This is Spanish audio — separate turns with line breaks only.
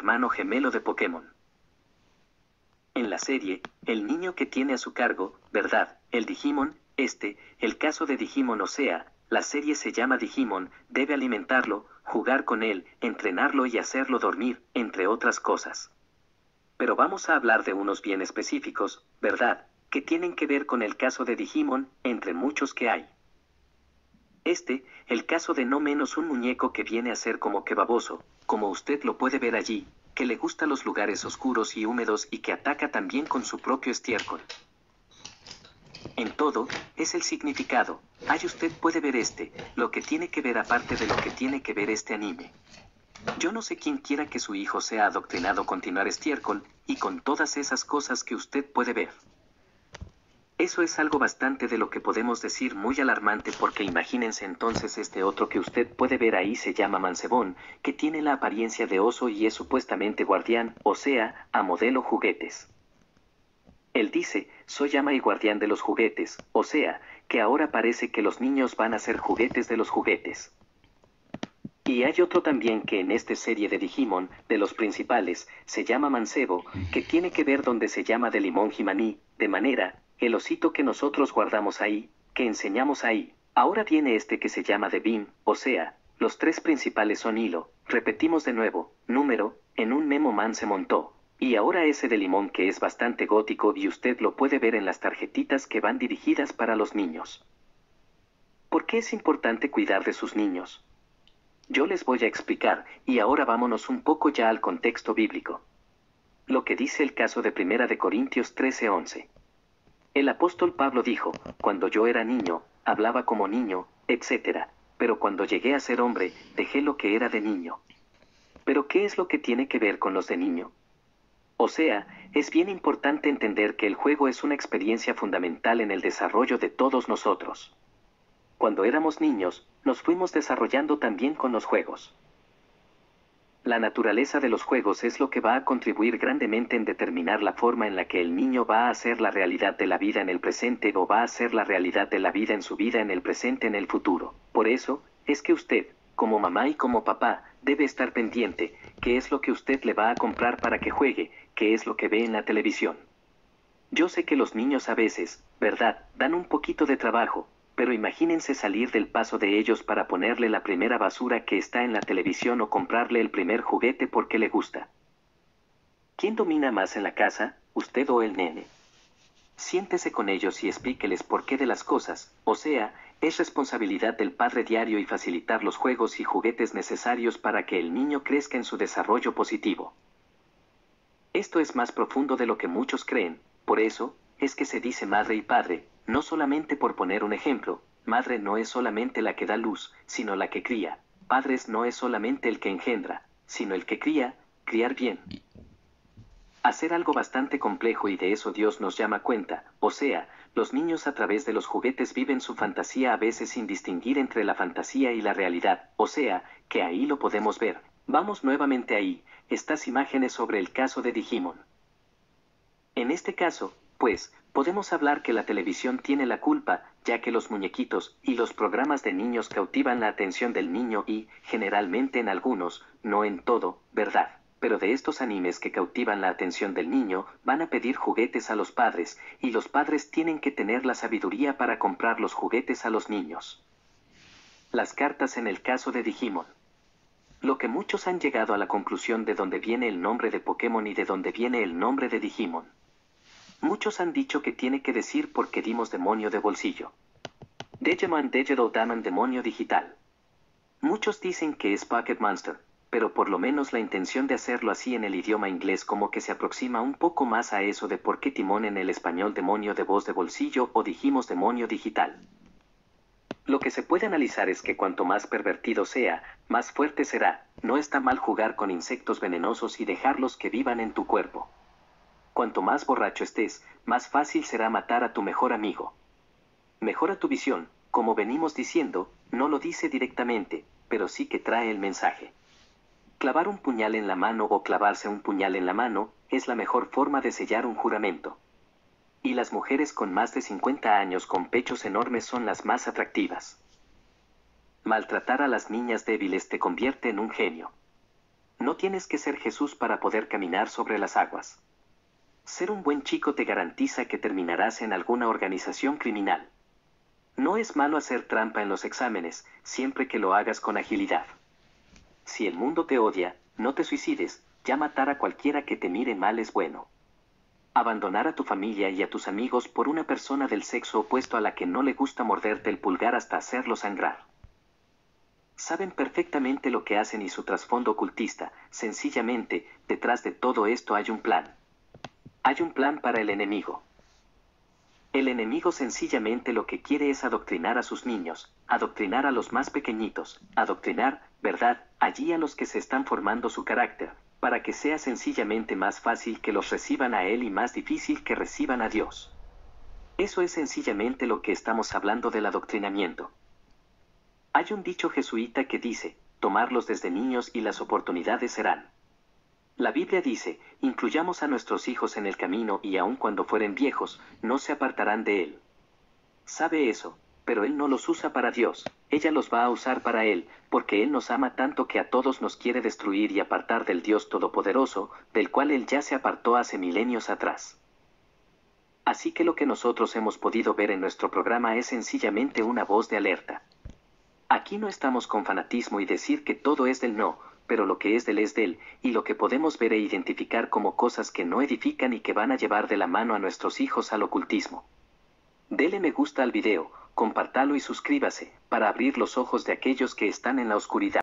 hermano gemelo de Pokémon. En la serie, el niño que tiene a su cargo, ¿verdad? El Digimon, este, el caso de Digimon o sea, la serie se llama Digimon, debe alimentarlo, jugar con él, entrenarlo y hacerlo dormir, entre otras cosas. Pero vamos a hablar de unos bien específicos, ¿verdad? Que tienen que ver con el caso de Digimon, entre muchos que hay. Este, el caso de no menos un muñeco que viene a ser como que baboso, como usted lo puede ver allí, que le gusta los lugares oscuros y húmedos y que ataca también con su propio estiércol. En todo, es el significado. Ay, usted puede ver este, lo que tiene que ver aparte de lo que tiene que ver este anime. Yo no sé quién quiera que su hijo sea adoctrinado continuar estiércol, y con todas esas cosas que usted puede ver. Eso es algo bastante de lo que podemos decir muy alarmante porque imagínense entonces este otro que usted puede ver ahí se llama Mancebón, que tiene la apariencia de oso y es supuestamente guardián, o sea, a modelo juguetes. Él dice, soy ama y guardián de los juguetes, o sea, que ahora parece que los niños van a ser juguetes de los juguetes. Y hay otro también que en esta serie de Digimon, de los principales, se llama Mancebo, que tiene que ver donde se llama de limón jimaní, de manera, el osito que nosotros guardamos ahí, que enseñamos ahí. Ahora viene este que se llama de BIM, o sea, los tres principales son hilo, repetimos de nuevo, número, en un memo man se montó. Y ahora ese de limón que es bastante gótico y usted lo puede ver en las tarjetitas que van dirigidas para los niños. ¿Por qué es importante cuidar de sus niños? Yo les voy a explicar, y ahora vámonos un poco ya al contexto bíblico. Lo que dice el caso de Primera de Corintios 13:11. El apóstol Pablo dijo, cuando yo era niño, hablaba como niño, etc., pero cuando llegué a ser hombre, dejé lo que era de niño. Pero ¿qué es lo que tiene que ver con los de niño? O sea, es bien importante entender que el juego es una experiencia fundamental en el desarrollo de todos nosotros. Cuando éramos niños, nos fuimos desarrollando también con los juegos. La naturaleza de los juegos es lo que va a contribuir grandemente en determinar la forma en la que el niño va a hacer la realidad de la vida en el presente o va a hacer la realidad de la vida en su vida en el presente en el futuro. Por eso, es que usted, como mamá y como papá, debe estar pendiente, qué es lo que usted le va a comprar para que juegue, qué es lo que ve en la televisión. Yo sé que los niños a veces, ¿verdad?, dan un poquito de trabajo, pero imagínense salir del paso de ellos para ponerle la primera basura que está en la televisión o comprarle el primer juguete porque le gusta. ¿Quién domina más en la casa, usted o el nene? Siéntese con ellos y explíqueles por qué de las cosas, o sea, es responsabilidad del padre diario y facilitar los juegos y juguetes necesarios para que el niño crezca en su desarrollo positivo. Esto es más profundo de lo que muchos creen, por eso, es que se dice madre y padre, no solamente por poner un ejemplo, madre no es solamente la que da luz, sino la que cría, padres no es solamente el que engendra, sino el que cría, criar bien. Hacer algo bastante complejo y de eso Dios nos llama cuenta, o sea, los niños a través de los juguetes viven su fantasía a veces sin distinguir entre la fantasía y la realidad, o sea, que ahí lo podemos ver. Vamos nuevamente ahí, estas imágenes sobre el caso de Digimon. En este caso, pues, podemos hablar que la televisión tiene la culpa, ya que los muñequitos y los programas de niños cautivan la atención del niño y, generalmente en algunos, no en todo, ¿verdad? Pero de estos animes que cautivan la atención del niño, van a pedir juguetes a los padres, y los padres tienen que tener la sabiduría para comprar los juguetes a los niños. Las cartas en el caso de Digimon. Lo que muchos han llegado a la conclusión de dónde viene el nombre de Pokémon y de dónde viene el nombre de Digimon. Muchos han dicho que tiene que decir porque dimos demonio de bolsillo. Digimon Digital Daman demonio digital. Muchos dicen que es Pocket Monster, pero por lo menos la intención de hacerlo así en el idioma inglés como que se aproxima un poco más a eso de por qué timón en el español demonio de voz de bolsillo o dijimos demonio digital. Lo que se puede analizar es que cuanto más pervertido sea, más fuerte será. No está mal jugar con insectos venenosos y dejarlos que vivan en tu cuerpo. Cuanto más borracho estés, más fácil será matar a tu mejor amigo. Mejora tu visión, como venimos diciendo, no lo dice directamente, pero sí que trae el mensaje. Clavar un puñal en la mano o clavarse un puñal en la mano es la mejor forma de sellar un juramento. Y las mujeres con más de 50 años con pechos enormes son las más atractivas. Maltratar a las niñas débiles te convierte en un genio. No tienes que ser Jesús para poder caminar sobre las aguas. Ser un buen chico te garantiza que terminarás en alguna organización criminal. No es malo hacer trampa en los exámenes, siempre que lo hagas con agilidad. Si el mundo te odia, no te suicides, ya matar a cualquiera que te mire mal es bueno. Abandonar a tu familia y a tus amigos por una persona del sexo opuesto a la que no le gusta morderte el pulgar hasta hacerlo sangrar. Saben perfectamente lo que hacen y su trasfondo ocultista, sencillamente, detrás de todo esto hay un plan. Hay un plan para el enemigo. El enemigo sencillamente lo que quiere es adoctrinar a sus niños, adoctrinar a los más pequeñitos, adoctrinar, ¿verdad?, allí a los que se están formando su carácter, para que sea sencillamente más fácil que los reciban a Él y más difícil que reciban a Dios. Eso es sencillamente lo que estamos hablando del adoctrinamiento. Hay un dicho jesuita que dice, tomarlos desde niños y las oportunidades serán. La Biblia dice, incluyamos a nuestros hijos en el camino y aun cuando fueren viejos, no se apartarán de él. Sabe eso, pero Él no los usa para Dios, ella los va a usar para Él, porque Él nos ama tanto que a todos nos quiere destruir y apartar del Dios Todopoderoso, del cual Él ya se apartó hace milenios atrás. Así que lo que nosotros hemos podido ver en nuestro programa es sencillamente una voz de alerta. Aquí no estamos con fanatismo y decir que todo es del no, pero lo que es del es del, y lo que podemos ver e identificar como cosas que no edifican y que van a llevar de la mano a nuestros hijos al ocultismo. Dele me gusta al video, compártalo y suscríbase, para abrir los ojos de aquellos que están en la oscuridad.